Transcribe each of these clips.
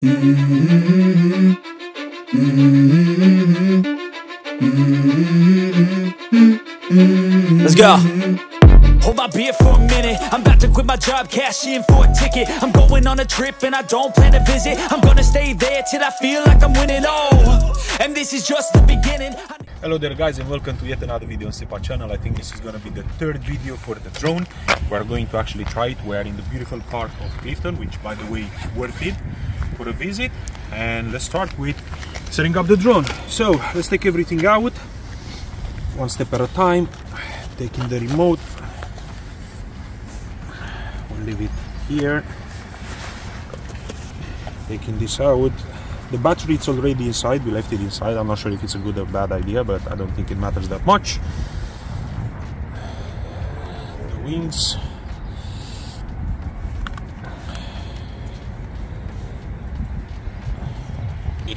Let's go. Hold my beer for a minute. I'm about to quit my job, cash in for a ticket. I'm going on a trip and I don't plan to visit. I'm gonna stay there till I feel like I'm winning. Oh, and this is just the beginning. Hello there guys and welcome to yet another video on Sepa channel. I think this is gonna be the third video for the drone. We're going to actually try it. We're in the beautiful park of Clifton, which by the way, worth it for a visit. And let's start with setting up the drone. So let's take everything out, one step at a time. Taking the remote, we'll leave it here. Taking this out, the battery is already inside we left it inside i'm not sure if it's a good or bad idea but i don't think it matters that much the wings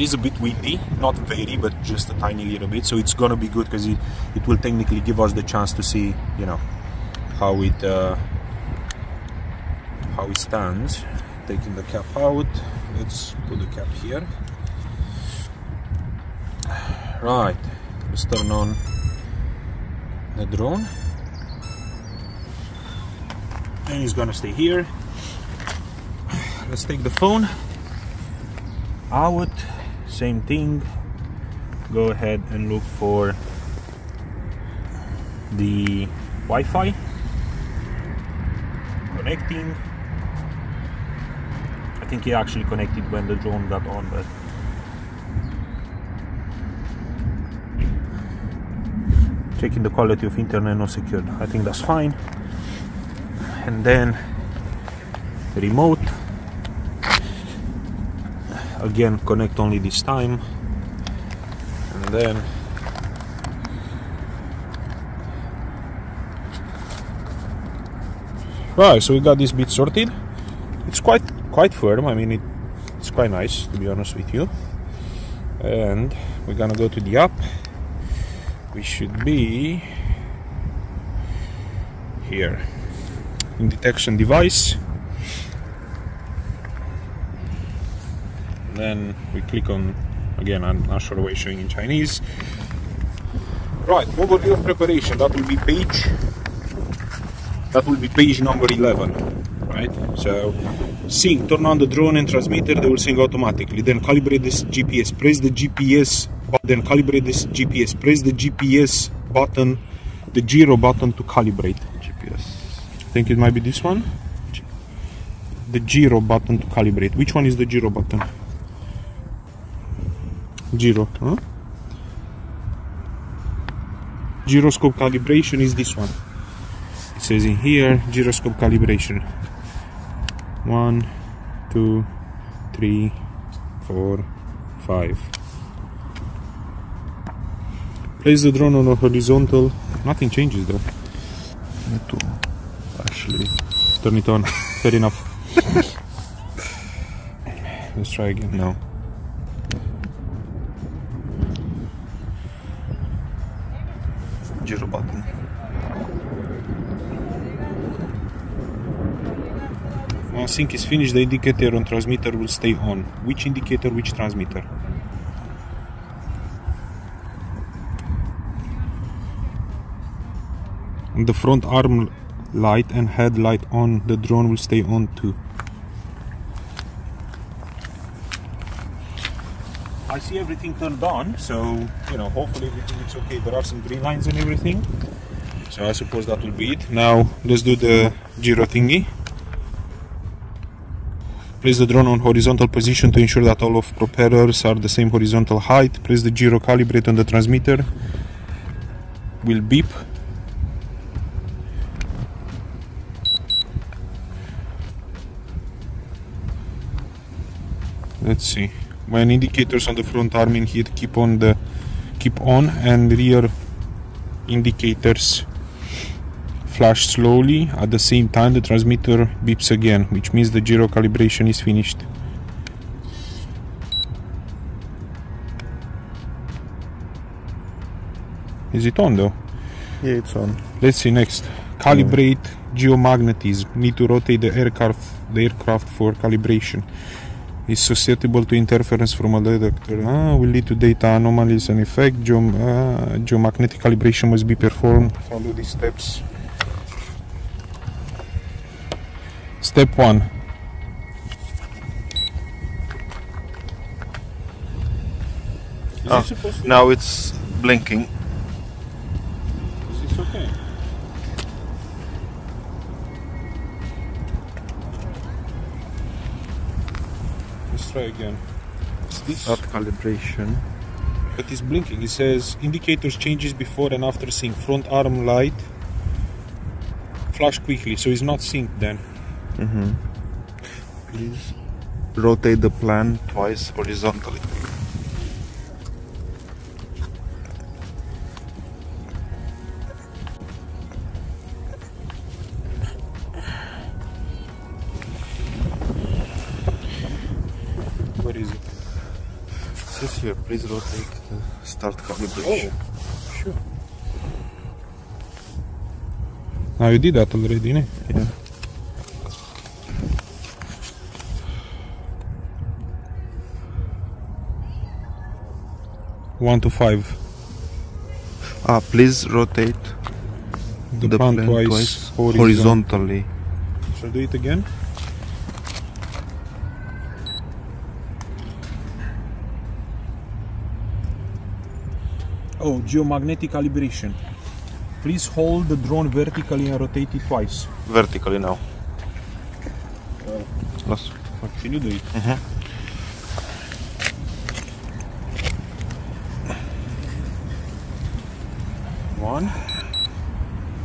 it is a bit windy not very but just a tiny little bit. So it's gonna be good because it, it will technically give us the chance to see you know how it uh, how it stands. Taking the cap out. Let's put the cap here. Right. Let's turn on the drone. And it's gonna stay here. Let's take the phone out same thing. Go ahead and look for the Wi-Fi connecting. I think it actually connected when the drone got on but checking the quality of internet not secured. I think that's fine. And then remote again connect only this time. And then right so we got this bit sorted. It's quite quite firm. I mean it, it's quite nice to be honest with you. And we're gonna go to the app. We should be here. In detection device then we click on again I'm not sure why showing in Chinese. Right overview of preparation that will be page that will be page number 11 right? So sync turn on the drone and transmitter they will sync automatically. Then calibrate this GPS press the GPS button, then calibrate this GPS press the GPS button the gyro button to calibrate. GPS I think it might be this one? The gyro button to calibrate. Which one is the gyro button gyro huh? gyroscope calibration is this one. It says in here gyroscope calibration. One two three four five. Place the drone on a horizontal. Nothing changes though. Need to actually. Turn it on. Fair enough. Let's try again. Now sync is finished, the indicator on transmitter will stay on. Which indicator, which transmitter? The front arm light and headlight on the drone will stay on too. I see everything turned on, so you know, hopefully everything is okay. There are some green lines and everything, so I suppose that will be it. Now let's do the gyro thingy. Place the drone on horizontal position to ensure that all of propellers are the same horizontal height. Press the gyro calibrate on the transmitter. Will beep. Let's see. When indicators on the front arm in here keep on the keep on and rear indicators flash slowly at the same time the transmitter beeps again which means the gyro calibration is finished is it on though Yeah, it's on. let's see next calibrate geomagnetism need to rotate the aircraft the aircraft for calibration is susceptible to interference from a detector. Ah, will lead to data anomalies and effect. Geom- ah, geomagnetic calibration must be performed. Follow these steps. Step one. Is it oh, supposed to Now it's blinking. Is this okay? Let's try again. Is this? Not calibration. But it's blinking. It says indicators changes before and after sync. Front arm light. Flash quickly, so it's not synced then. Please rotate the plan twice horizontally. Where is it? It says here, please rotate the start calibration. Oh, sure. Now you did that already, ne? Yeah. One to five. Ah, please rotate The, the plan plan twice, twice horizon- horizontally. Shall I do it again? Oh, geomagnetic calibration. Please hold the drone vertically and rotate it twice. Vertically now. Las. Can you do it? One.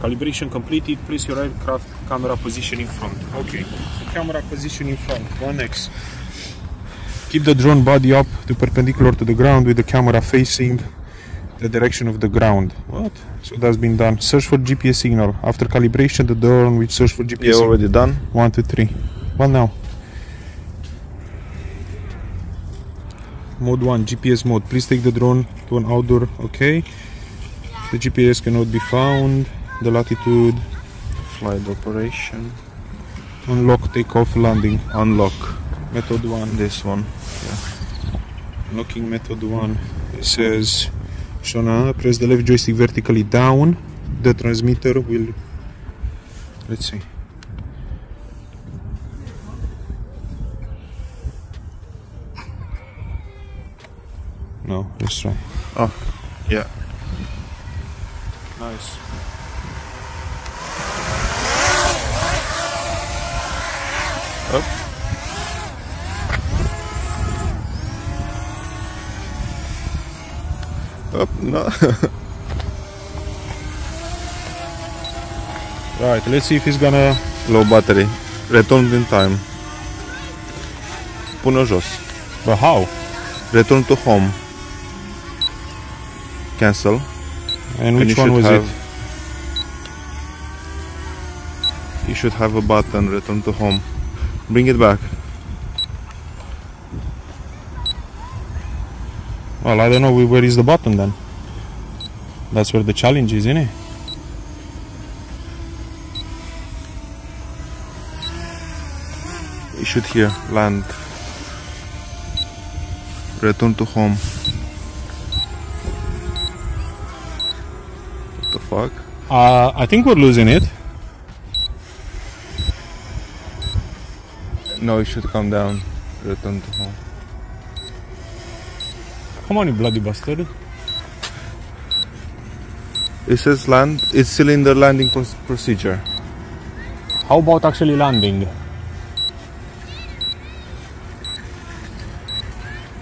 Calibration completed. Place your aircraft camera position in front. Okay. So camera position in front. One X. Keep the drone body up to perpendicular to the ground with the camera facing the direction of the ground. What? So that's been done. Search for GPS signal. After calibration, the drone will search for GPS. Yeah, signal. already done. One, two, three. What now? Mode 1, GPS mode. Please take the drone to an outdoor. Okay. The GPS cannot be found. The latitude. Flight operation. Unlock, takeoff, landing. Unlock Method 1. this one. yeah. Locking method 1. It says, Shona, press the left joystick vertically down. The transmitter will. Let's see. No, let's try. Oh, yeah. Nice. Up. Up, no. Right, let's see if he's gonna. Low battery. Return in time. Pune jos. But how? Return to home. Cancel. And which one was have, it? You should have a button, return to home. Bring it back. Well, I don't know where is the button then. That's where the challenge is, isn't it? You should hear land. Return to home. Fuck? Uh, I think we're losing it. No, it should come down. Return to home. Come on, you bloody bastard. It says land. It's still in the landing procedure. How about actually landing?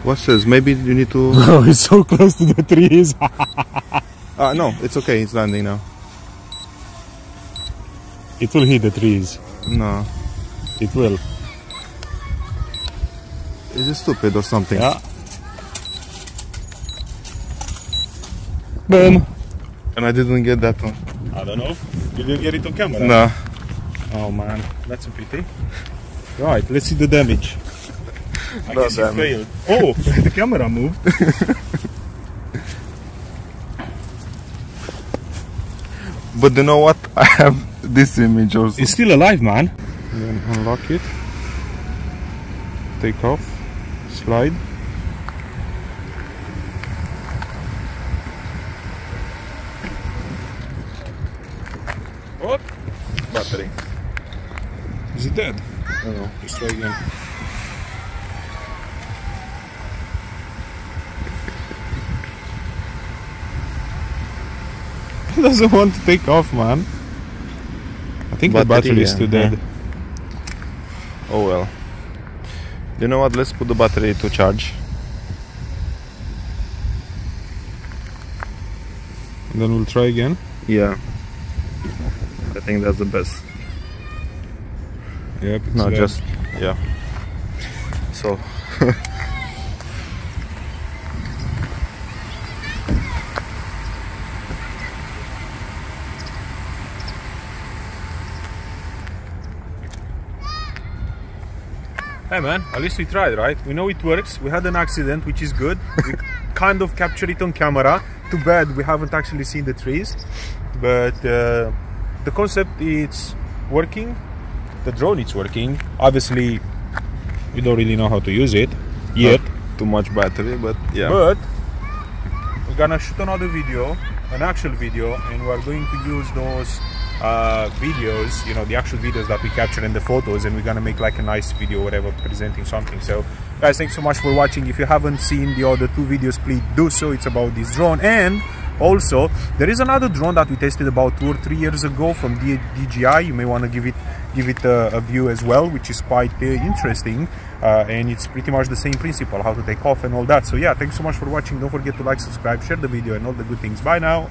What says? Maybe you need to. Oh, it's so close to the trees. ah, no, it's okay. It's landing now. it will hit the trees. No. It will. Is it stupid or something? Yeah. Boom. And I didn't get that one. I don't know. You didn't get it on camera. No. Oh man, that's a pity. Right, let's see the damage. I No guess damage. failed. Oh, the camera moved. But you know what? I have this image also. It's still alive, man. Then unlock it. Take off. slide. What? Battery. Is it dead? I don't know. Just try again. Doesn't want to take off, man. I think Battery, the battery is yeah. too dead. Oh well. You know what? Let's put the battery to charge. And then we'll try again. Yeah. I think that's the best. Yep. it's No, dead. just yeah. So Hey man, at least we tried, right? We know it works. We had an accident, which is good. We kind of captured it on camera. Too bad we haven't actually seen the trees, but uh, the concept is working. The drone is working. Obviously, we don't really know how to use it yet, too much battery, but yeah. but we're gonna shoot another video, an actual video, and we're going to use those uh, videos, you know, the actual videos that we captured and the photos, and we're gonna make like a nice video, whatever, presenting something. So, guys, thanks so much for watching. If you haven't seen the other two videos, please do so. It's about this drone, and also there is another drone that we tested about two or three years ago from DJI. You may want to give it give it a, a view as well, which is quite uh, interesting. Uh, and it's pretty much the same principle, how to take off and all that. So yeah, thanks so much for watching. Don't forget to like, subscribe, share the video, and all the good things. Bye now.